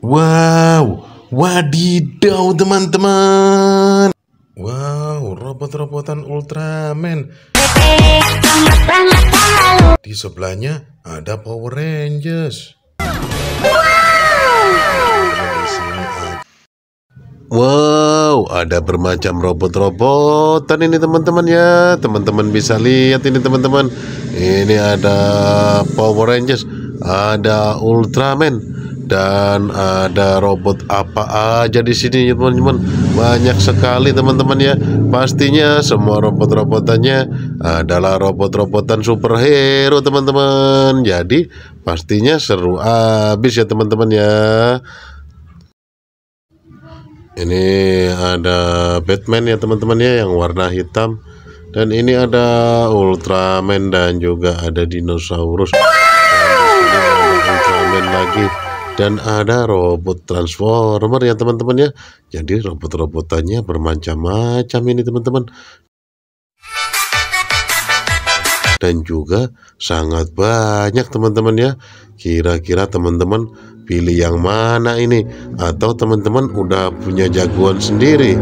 Wow, wadidaw teman-teman. Wow, robot-robotan Ultraman. Di sebelahnya ada Power Rangers. Wow, ada bermacam robot-robotan ini teman-teman ya. Teman-teman bisa lihat ini teman-teman. Ini ada Power Rangers, ada Ultraman, dan ada robot apa aja di sini teman-teman. Banyak sekali teman-teman ya. Pastinya semua robot-robotannya adalah robot-robotan superhero teman-teman. Jadi pastinya seru abis ya teman-teman ya. Ini ada Batman ya teman-teman ya yang warna hitam dan ini ada Ultraman dan juga ada dinosaurus. Ultraman lagi dan ada robot transformer ya teman-teman ya. Jadi robot-robotannya bermacam-macam ini teman-teman. Dan juga sangat banyak teman-teman ya. Kira-kira teman-teman pilih yang mana ini atau teman-teman udah punya jagoan sendiri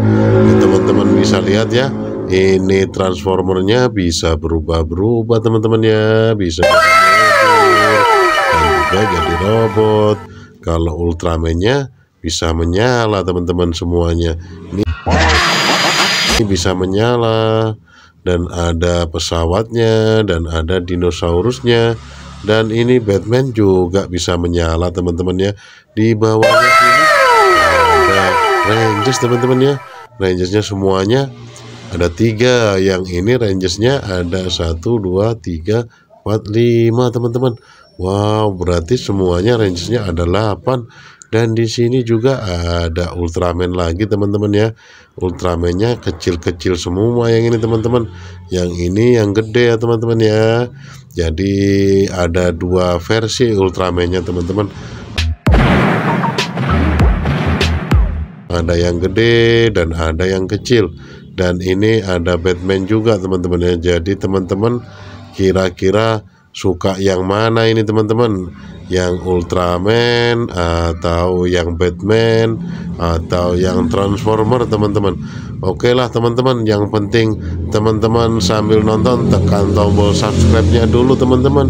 teman-teman bisa lihat ya ini transformernya bisa berubah-berubah teman-teman ya bisa dan juga jadi robot kalau Ultramannya bisa menyala teman-teman semuanya. Ini, ini bisa menyala dan ada pesawatnya dan ada dinosaurusnya dan ini Batman juga bisa menyala teman-teman ya. Di bawahnya sini ada Rangers teman-teman ya. Rangersnya semuanya ada tiga. Yang ini Rangersnya ada satu dua tiga empat lima teman-teman. Wow berarti semuanya Rangersnya ada 8 dan di sini juga ada Ultraman lagi teman-teman ya. Ultramannya kecil-kecil semua yang ini teman-teman. Yang ini yang gede ya teman-teman ya. Jadi ada dua versi Ultramannya teman-teman. Ada yang gede dan ada yang kecil. Dan ini ada Batman juga teman-teman ya. Jadi teman-teman kira-kira suka yang mana ini teman-teman? Yang Ultraman atau yang Batman atau yang Transformer teman-teman? Oke lah teman-teman. Yang penting teman-teman sambil nonton tekan tombol subscribe-nya dulu teman-teman.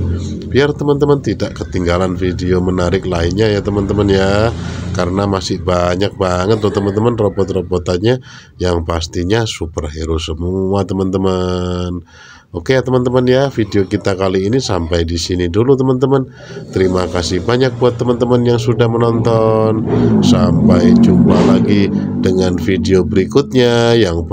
Biar teman-teman tidak ketinggalan video menarik lainnya ya teman-teman ya. Karena masih banyak banget tuh teman-teman robot-robotannya. Yang pastinya superhero semua teman-teman Oke ya teman-teman ya, video kita kali ini sampai di sini dulu teman-teman. Terima kasih banyak buat teman-teman yang sudah menonton. Sampai jumpa lagi dengan video berikutnya yang